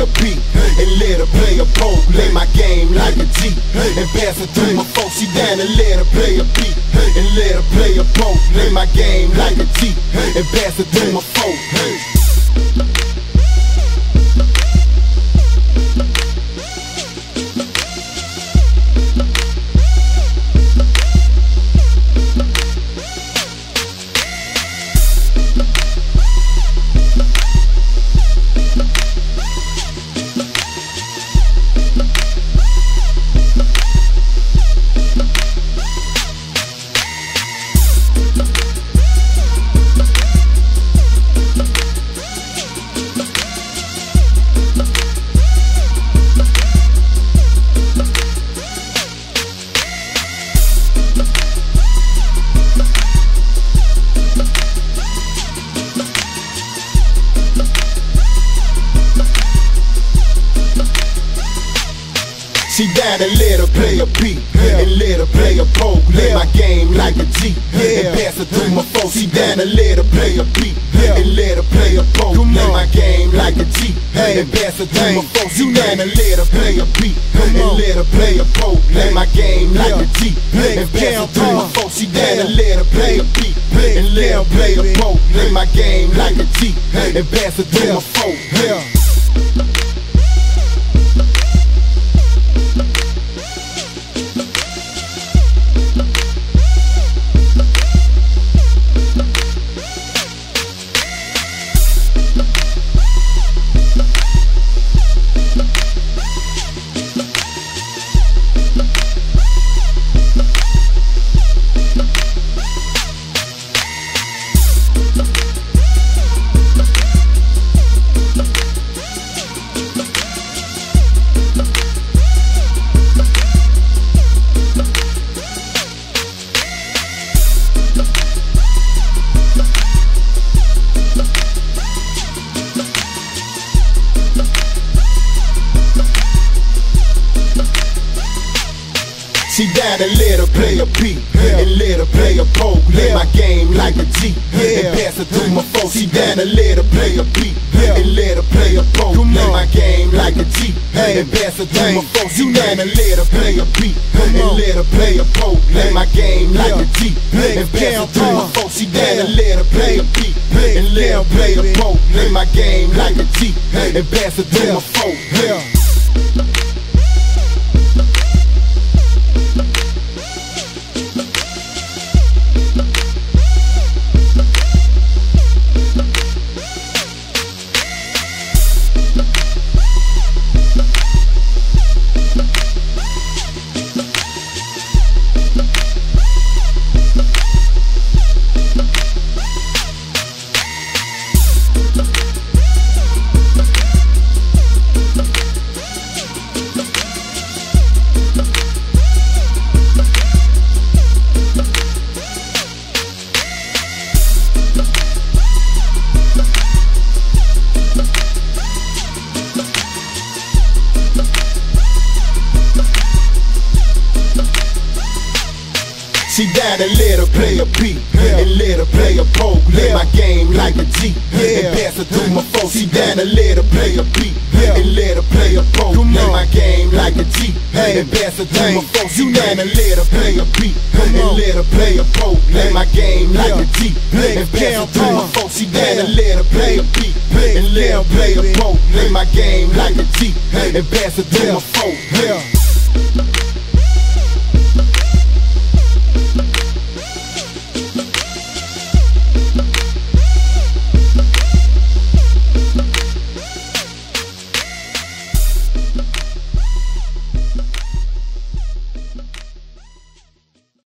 a beat and let her play a pole. Play my game like a G and pass it through my folks. She down and let her play a beat and let her play a pole. Play my game like a G and pass it through my folks. Down and let her play a beat And let her play a pole Play my game like a G. And pass it through my phone She down and let her play a beat And let her play a pole Play my game like a G. And pass it through my phone She down and let her play a beat And let her play a pole Play my game like a G. And pass it through my phone She down and let her play a beat And let her play a pole Play my game like a G. And pass it through my phone She and let her play a beat. And let her play a pole Play my game like a G. And pass it through my phone She and let her play a beat. And let her play a pole Play my game like a G. And pass it through my phone She and let her play a beat. And let her play a pole Play my game like a G. And pass it through my phone She and let her play a beat. And let her play a pole Play my game like a G. And pass it through my phone She and let her play a beat And let her play a pole Play my game like a G. And pass it through my phone She and let her play a beat And let her play a pole Play my game like a G. And pass it through my phone She and let her play a beat And let her play a pole Play my game like a G. And pass it through my phone She and let her play a beat And let her play a pole Play my game like a G. And pass it through my phone